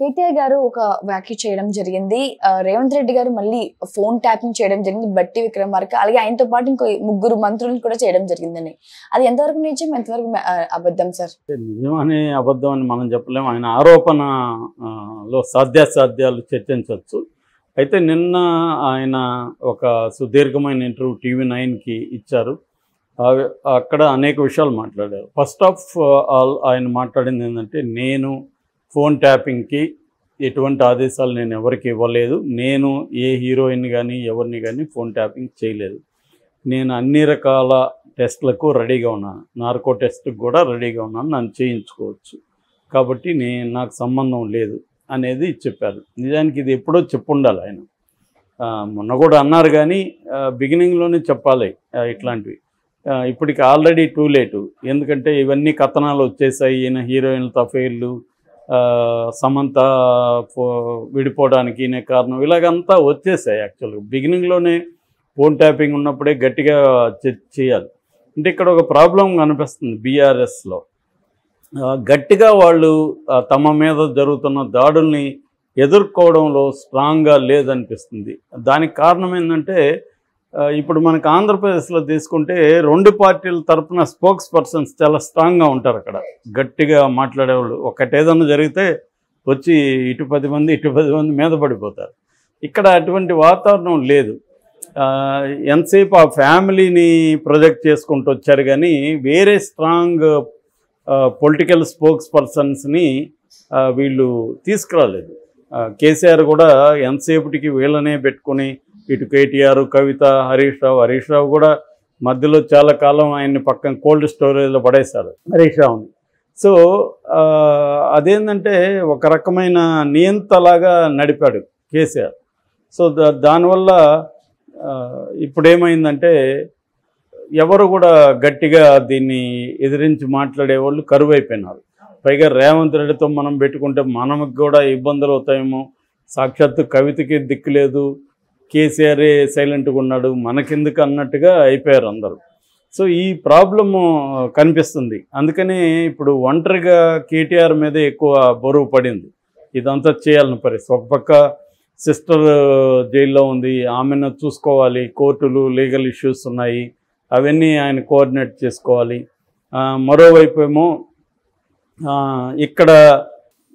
కేటీఆర్ గారు ఒక వ్యాఖ్య చేయడం జరిగింది. రేవంత్ రెడ్డి గారు మళ్ళీ ఫోన్ ట్యాపింగ్ చేయడం జరిగింది బట్టి విక్రమార్క అలాగే ఆయనతో పాటు ఇంకో ముగ్గురు మంత్రులను కూడా చేయడం జరిగిందని అది ఎంతవరకు నిజం ఎంతవరకు అబద్ధం సార్? నిజమని అబద్ధం అని మనం చెప్పలేము ఆయన ఆరోపణలో సాధ్యాసాధ్యాలు చర్చించవచ్చు. అయితే నిన్న ఆయన ఒక సుదీర్ఘమైన ఇంటర్వ్యూ టీవీ నైన్కి ఇచ్చారు. అక్కడ అనేక విషయాలు మాట్లాడారు. ఫస్ట్ ఆఫ్ ఆల్ ఆయన మాట్లాడింది ఏంటంటే నేను ఫోన్ ట్యాపింగ్కి ఎటువంటి ఆదేశాలు నేను ఎవరికి ఇవ్వలేదు. నేను ఏ హీరోయిన్ కానీ ఎవరిని కానీ ఫోన్ ట్యాపింగ్ చేయలేదు. నేను అన్ని రకాల టెస్ట్లకు రెడీగా ఉన్నాను. నార్కో టెస్ట్కి కూడా రెడీగా ఉన్నాను. నన్ను చేయించుకోవచ్చు. కాబట్టి నేను నాకు సంబంధం లేదు అనేది చెప్పారు. నిజానికి ఇది ఎప్పుడో చెప్పుండాలి ఆయన. మొన్న కూడా అన్నారు కానీ బిగినింగ్లోనే చెప్పాలి ఇట్లాంటివి. ఇప్పటికి ఆల్రెడీ టూ లేటు. ఎందుకంటే ఇవన్నీ కథనాలు వచ్చేసాయి. ఈయన హీరోయిన్లతో అఫైర్లు సమంత విడిపోవడానికి ఈయన కారణం. ఇలాగంతా వచ్చేసాయి యాక్చువల్గా. బిగినింగ్లోనే ఫోన్ ట్యాపింగ్ ఉన్నప్పుడే గట్టిగా చేయాలి. అంటే ఇక్కడ ఒక ప్రాబ్లం కనిపిస్తుంది బీఆర్ఎస్లో గట్టిగా వాళ్ళు తమ మీద జరుగుతున్న దాడుల్ని ఎదుర్కోవడంలో స్ట్రాంగ్గా లేదనిపిస్తుంది. దానికి కారణం ఏంటంటే ఇప్పుడు మనకు ఆంధ్రప్రదేశ్లో తీసుకుంటే రెండు పార్టీల తరపున స్పోక్స్ పర్సన్స్ చాలా స్ట్రాంగ్గా ఉంటారు అక్కడ. గట్టిగా మాట్లాడేవాళ్ళు. ఒకటేదన్నా జరిగితే వచ్చి ఇటు పది మంది ఇటు పది మంది మీద పడిపోతారు. ఇక్కడ అటువంటి వాతావరణం లేదు. ఎంతసేపు ఆ ఫ్యామిలీని ప్రొజెక్ట్ చేసుకుంటూ వచ్చారు కానీ వేరే స్ట్రాంగ్ పొలిటికల్ స్పోక్స్ పర్సన్స్ని వీళ్ళు తీసుకురాలేదు. కేసీఆర్ కూడా ఎంతసేపటికి వీళ్ళనే పెట్టుకొని ఇటు కేటీఆర్ కవిత హరీష్ రావు. హరీష్ రావు కూడా మధ్యలో చాలా కాలం ఆయన్ని పక్కన కోల్డ్ స్టోరేజ్లో పడేశారు హరీష్ రావుని. సో అదేంటంటే ఒక రకమైన నియంతలాగా నడిపాడు కేసీఆర్. సో దా దానివల్ల ఇప్పుడేమైందంటే ఎవరు కూడా గట్టిగా దీన్ని ఎదిరించి మాట్లాడే వాళ్ళు కరువు అయిపోయినారు పైగా రేవంత్ రెడ్డితో మనం పెట్టుకుంటే మనకు కూడా ఇబ్బందులు అవుతాయేమో సాక్షాత్తు కవితకి దిక్కు లేదు. కేసీఆర్ సైలెంట్గా ఉన్నాడు మనకెందుకు అన్నట్టుగా అయిపోయారు అందరూ. సో ఈ ప్రాబ్లము కనిపిస్తుంది. అందుకని ఇప్పుడు ఒంటరిగా కేటీఆర్ మీదే ఎక్కువ బరువు పడింది. ఇదంతా చేయాలని పరిస్థితి. ఒక పక్క సిస్టర్ జైల్లో ఉంది ఆమెను చూసుకోవాలి కోర్టులు లీగల్ ఇష్యూస్ ఉన్నాయి అవన్నీ ఆయన కోఆర్డినేట్ చేసుకోవాలి. మరోవైపు ఏమో ఇక్కడ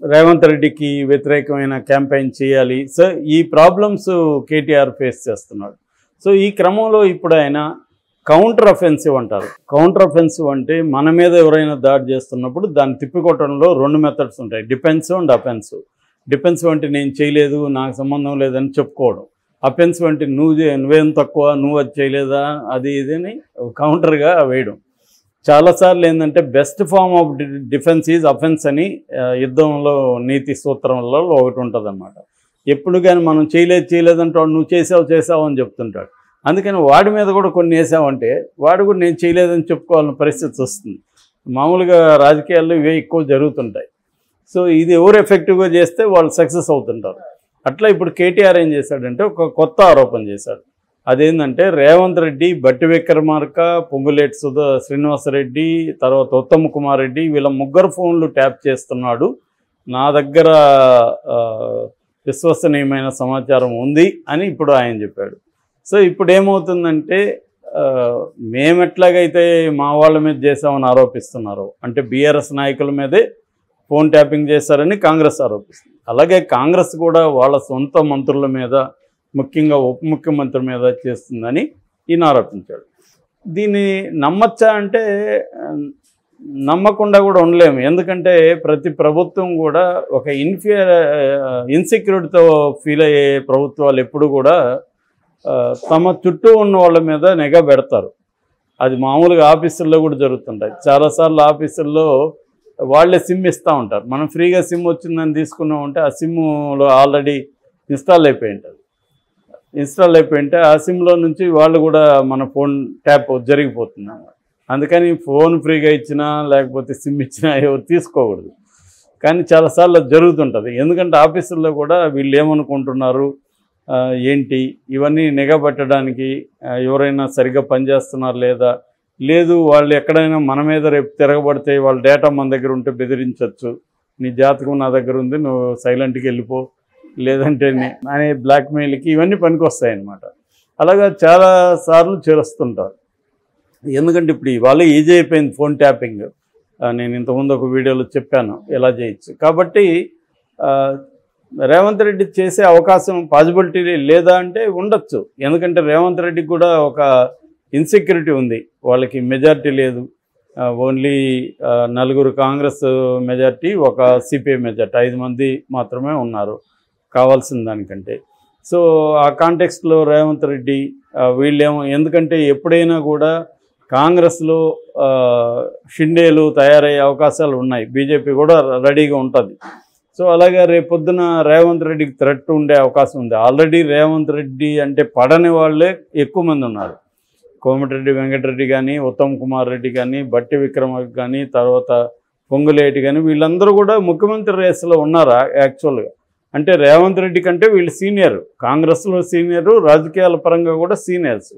రేవంత్ రెడ్డికి వ్యతిరేకమైన క్యాంపెయిన్ చేయాలి. సో ఈ ప్రాబ్లమ్స్ కేటీఆర్ ఫేస్ చేస్తున్నాడు. సో ఈ క్రమంలో ఇప్పుడు ఆయన కౌంటర్ అఫెన్సివ్ అంటారు. కౌంటర్ అఫెన్సివ్ అంటే మన మీద ఎవరైనా దాడి చేస్తున్నప్పుడు దాన్ని తిప్పికొట్టడంలో రెండు మెథడ్స్ ఉంటాయి. డిఫెన్సివ్ అండ్ అఫెన్సివ్ డిఫెన్సివ్ అంటే నేను చేయలేదు నాకు సంబంధం లేదని చెప్పుకోవడం. అఫెన్సివ్ అంటే నువ్వు నువ్వేం తక్కువ నువ్వు అది చేయలేదా అది ఇది అని కౌంటర్గా వేయడం. చాలాసార్లు ఏంటంటే best form of defence is offence అని యుద్ధంలో నీతి సూత్రంలో ఒకటి ఉంటుంది అనమాట ఎప్పుడు కానీ మనం చేయలేదు చేయలేదు అంటాడు నువ్వు చేసావు చేసావు అని చెప్తుంటాడు. అందుకని వాడి మీద కూడా కొన్ని వేసావంటే వాడు కూడా నేను చేయలేదని చెప్పుకోవాలని పరిస్థితి వస్తుంది. మామూలుగా రాజకీయాల్లో ఇవే ఎక్కువ జరుగుతుంటాయి. సో ఇది ఎవరు ఎఫెక్టివ్గా చేస్తే వాళ్ళు సక్సెస్ అవుతుంటారు. అట్లా ఇప్పుడు కేటీఆర్ ఏం చేశాడంటే ఒక కొత్త ఆరోపణ చేశాడు. అదేంటంటే రేవంత్ రెడ్డి బట్టి విక్రమార్క పొంగులేటి సుధా శ్రీనివాసరెడ్డి తర్వాత ఉత్తమ్ కుమార్ రెడ్డి వీళ్ళ ముగ్గురు ఫోన్లు ట్యాప్ చేస్తున్నాడు. నా దగ్గర విశ్వసనీయమైన సమాచారం ఉంది అని ఇప్పుడు ఆయన చెప్పాడు. సో ఇప్పుడు ఏమవుతుందంటే మేము ఎట్లాగైతే మా వాళ్ళ మీద చేసామని ఆరోపిస్తున్నారు. అంటే బీఆర్ఎస్ నాయకుల మీదే ఫోన్ ట్యాపింగ్ చేశారని కాంగ్రెస్ ఆరోపిస్తుంది. అలాగే కాంగ్రెస్ కూడా వాళ్ళ సొంత మంత్రుల మీద ముఖ్యంగా ఉప ముఖ్యమంత్రి మీద చేస్తుందని ఈయన ఆరోపించాడు. దీన్ని నమ్మచ్చా అంటే నమ్మకుండా కూడా ఉండలేము. ఎందుకంటే ప్రతి ప్రభుత్వం కూడా ఒక ఇన్ఫియర్ ఇన్సెక్యూరిటీతో ఫీల్ అయ్యే ప్రభుత్వాలు ఎప్పుడు కూడా తమ చుట్టూ ఉన్న వాళ్ళ మీద నిఘా పెడతారు. అది మామూలుగా ఆఫీసుల్లో కూడా జరుగుతుంటాయి. చాలాసార్లు ఆఫీసుల్లో వాళ్ళే సిమ్ ఇస్తూ ఉంటారు. మనం ఫ్రీగా సిమ్ వచ్చిందని తీసుకున్నాం అంటే ఆ సిమ్లో ఆల్రెడీ ఇన్స్టాల్ అయిపోయి ఉంటుంది ఇన్స్టాల్ అయిపోయింటే ఆ సిమ్లో నుంచి వాళ్ళు కూడా మన ఫోన్ ట్యాప్ జరిగిపోతుంది. అందుకని ఫోన్ ఫ్రీగా ఇచ్చినా లేకపోతే సిమ్ ఇచ్చినా ఎవరు తీసుకోకూడదు. కానీ చాలాసార్లు అది జరుగుతుంటుంది. ఎందుకంటే ఆఫీసుల్లో కూడా వీళ్ళు ఏమనుకుంటున్నారు? ఏంటి? ఇవన్నీ నిఘాబెట్టడానికి ఎవరైనా సరిగ్గా పనిచేస్తున్నారు లేదా? లేదు వాళ్ళు ఎక్కడైనా మన మీద రేపు తిరగబడితే వాళ్ళ డేటా మన దగ్గర ఉంటే బెదిరించవచ్చు నీ జాతకం నా దగ్గర ఉంది నువ్వు సైలెంట్కి వెళ్ళిపో. లేదంటే అనే బ్లాక్మెయిల్కి ఇవన్నీ పనికొస్తాయి అన్నమాట అలాగా చాలా సార్లు చేరుస్తుంటారు. ఎందుకంటే ఇప్పుడు ఇవాళ ఈజీ అయిపోయింది ఫోన్ ట్యాపింగ్. నేను ఇంతకుముందు ఒక వీడియోలో చెప్పాను ఎలా చేయొచ్చు. కాబట్టి రేవంత్ రెడ్డి చేసే అవకాశం పాసిబిలిటీ లేదా అంటే ఉండొచ్చు. ఎందుకంటే రేవంత్ రెడ్డికి కూడా ఒక ఇన్సెక్యూరిటీ ఉంది. వాళ్ళకి మెజారిటీ లేదు. ఓన్లీ నలుగురు కాంగ్రెస్ మెజార్టీ ఒక సిపిఐ మెజార్టీ ఐదు మంది మాత్రమే ఉన్నారు. కావాల్సిన దానికంటే. సో ఆ కాంటెక్స్ట్లో రేవంత్ రెడ్డి వీళ్ళేమో ఎందుకంటే ఎప్పుడైనా కూడా కాంగ్రెస్లో షిండేలు తయారయ్యే అవకాశాలు ఉన్నాయి. బీజేపీ కూడా రెడీగా ఉంటుంది. సో అలాగే రేపొద్దున రేవంత్ రెడ్డికి థ్రెట్ ఉండే అవకాశం ఉంది. ఆల్రెడీ రేవంత్ రెడ్డి అంటే పడని వాళ్ళే ఎక్కువ మంది ఉన్నారు. కోమటిరెడ్డి వెంకటరెడ్డి కానీ ఉత్తమ్ కుమార్ రెడ్డి కానీ బట్టి విక్రమ కానీ తర్వాత పొంగులేటి కానీ వీళ్ళందరూ కూడా ముఖ్యమంత్రి రేసులో ఉన్నారు యాక్చువల్గా? అంటే రేవంత్ రెడ్డి కంటే వీళ్ళు సీనియర్. కాంగ్రెస్లో సీనియరు రాజకీయాల పరంగా కూడా సీనియర్స్.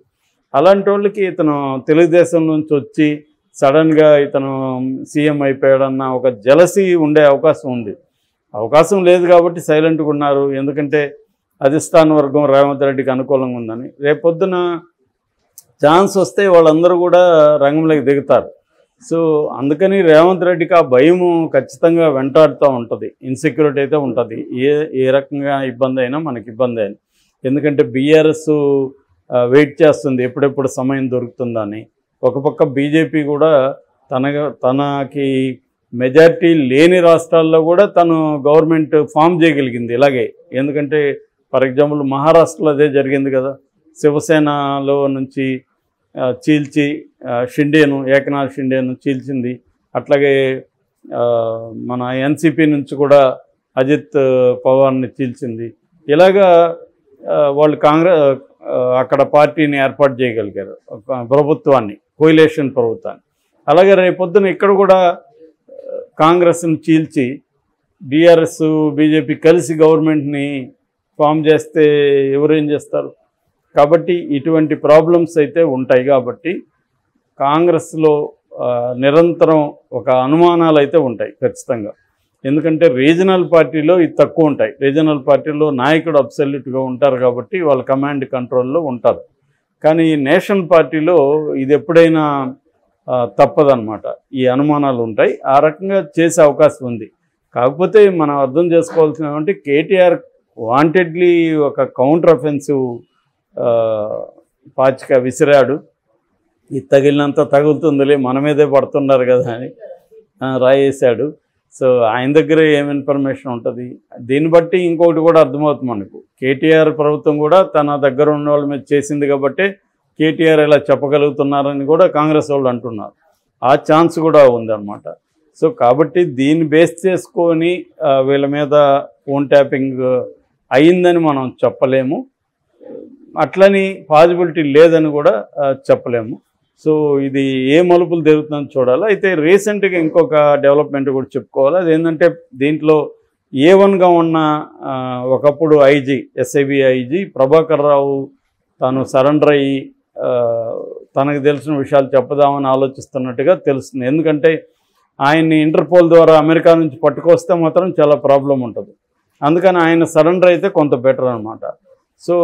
అలాంటి వాళ్ళకి ఇతను తెలుగుదేశం నుంచి వచ్చి సడన్గా ఇతను సీఎం అయిపోయాడన్న ఒక జలసి ఉండే అవకాశం ఉంది. అవకాశం లేదు కాబట్టి సైలెంట్గా ఉన్నారు. ఎందుకంటే అధిష్టాన వర్గం రేవంత్ రెడ్డికి అనుకూలంగా ఉందని. రేపొద్దున ఛాన్స్ వస్తే వాళ్ళందరూ కూడా రంగంలోకి దిగుతారు. సో అందుకని రేవంత్ రెడ్డికి ఆ భయము ఖచ్చితంగా వెంటాడుతూ ఉంటుంది. ఇన్సెక్యూరిటీ అయితే ఉంటుంది. ఏ ఏ రకంగా ఇబ్బంది అయినా మనకి ఇబ్బంది అయినా ఎందుకంటే బీఆర్ఎస్ వెయిట్ చేస్తుంది. ఎప్పుడెప్పుడు సమయం దొరుకుతుందని. ఒక పక్క బీజేపీ కూడా తన తనకి మెజారిటీ లేని రాష్ట్రాల్లో కూడా తను గవర్నమెంట్ ఫామ్ చేయగలిగింది ఇలాగే. ఎందుకంటే ఫర్ ఎగ్జాంపుల్ మహారాష్ట్రలో అదే జరిగింది కదా. శివసేనలో నుంచి చీల్చి షిండేను ఏకనాథ్ షిండేను చీల్చింది. అట్లాగే మన ఎన్సిపి నుంచి కూడా అజిత్ పవార్ని చీల్చింది. ఇలాగా వాళ్ళు కాంగ్రెస్ అక్కడ పార్టీని ఏర్పాటు చేయగలిగారు. ప్రభుత్వాన్ని కోయిలేషన్ ప్రభుత్వాన్ని. అలాగే రేపొద్దున ఇక్కడ కూడా కాంగ్రెస్ని చీల్చి బీఆర్ఎస్ బీజేపీ కలిసి గవర్నమెంట్ని ఫామ్ చేస్తే ఎవరేం చేస్తారు? కాబట్టి ఇటువంటి ప్రాబ్లమ్స్ అయితే ఉంటాయి కాబట్టి కాంగ్రెస్లో నిరంతరం ఒక అనుమానాలు అయితే ఉంటాయి ఖచ్చితంగా. ఎందుకంటే రీజనల్ పార్టీలో ఇది తక్కువ ఉంటాయి. రీజనల్ పార్టీలో నాయకుడు అబ్సల్యూట్గా ఉంటారు కాబట్టి వాళ్ళ కమాండ్ కంట్రోల్లో ఉంటారు. కానీ నేషనల్ పార్టీలో ఇది ఎప్పుడైనా తప్పదనమాట ఈ అనుమానాలు ఉంటాయి. ఆ రకంగా చేసే అవకాశం ఉంది. కాకపోతే మనం అర్థం చేసుకోవాల్సిన అంటే కేటీఆర్ వాంటెడ్లీ ఒక కౌంటర్ అఫెన్సివ్ పాచిక విసిరాడు. ఇది తగిలినంత తగులుతుందిలే మన మీదే పడుతున్నారు కదా అని రాయేశాడు. సో ఆయన దగ్గర ఏం ఇన్ఫర్మేషన్ ఉంటుంది? దీన్ని బట్టి ఇంకొకటి కూడా అర్థమవుతుంది మనకు. కేటీఆర్ ప్రభుత్వం కూడా తన దగ్గర ఉన్న వాళ్ళ మీద చేసింది కాబట్టి కేటీఆర్ ఇలా చెప్పగలుగుతున్నారని కూడా కాంగ్రెస్ వాళ్ళు అంటున్నారు. ఆ ఛాన్స్ కూడా ఉందన్నమాట. సో కాబట్టి దీన్ని బేస్ చేసుకొని వీళ్ళ మీద ఫోన్ ట్యాపింగ్ అయిందని మనం చెప్పలేము. అట్లని పాజిబిలిటీ లేదని కూడా చెప్పలేము. సో ఇది ఏ మలుపులు జరుగుతుందని చూడాలి. అయితే రీసెంట్గా ఇంకొక డెవలప్మెంట్ కూడా చెప్పుకోవాలి. అదేంటంటే దీంట్లో ఏ వన్గా ఉన్న ఒకప్పుడు IG SIB IG Prabhakar Rao తాను సరెండర్ అయ్యి తనకు తెలిసిన విషయాలు చెప్పదామని ఆలోచిస్తున్నట్టుగా తెలుస్తుంది. ఎందుకంటే ఆయన్ని ఇంటర్పోల్ ద్వారా అమెరికా నుంచి పట్టుకొస్తే మాత్రం చాలా ప్రాబ్లం ఉంటుంది. అందుకని ఆయన సరెండర్ అయితే కొంత బెటర్ అనమాట సో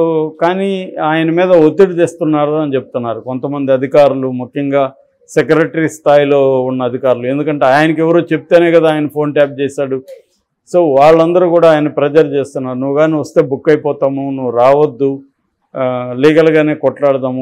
కానీ ఆయన మీద ఒత్తిడి తెస్తున్నారు అని చెప్తున్నారు. కొంతమంది అధికారులు ముఖ్యంగా సెక్రటరీ స్థాయిలో ఉన్న అధికారులు. ఎందుకంటే ఆయనకి ఎవరో చెప్తేనే కదా ఆయన ఫోన్ ట్యాప్ చేశాడు. సో వాళ్ళందరూ కూడా ఆయన ప్రెజర్ చేస్తున్నారు. నువ్వు కానీ వస్తే బుక్ అయిపోతాము నువ్వు రావద్దు లీగల్గానే కొట్లాడదాము.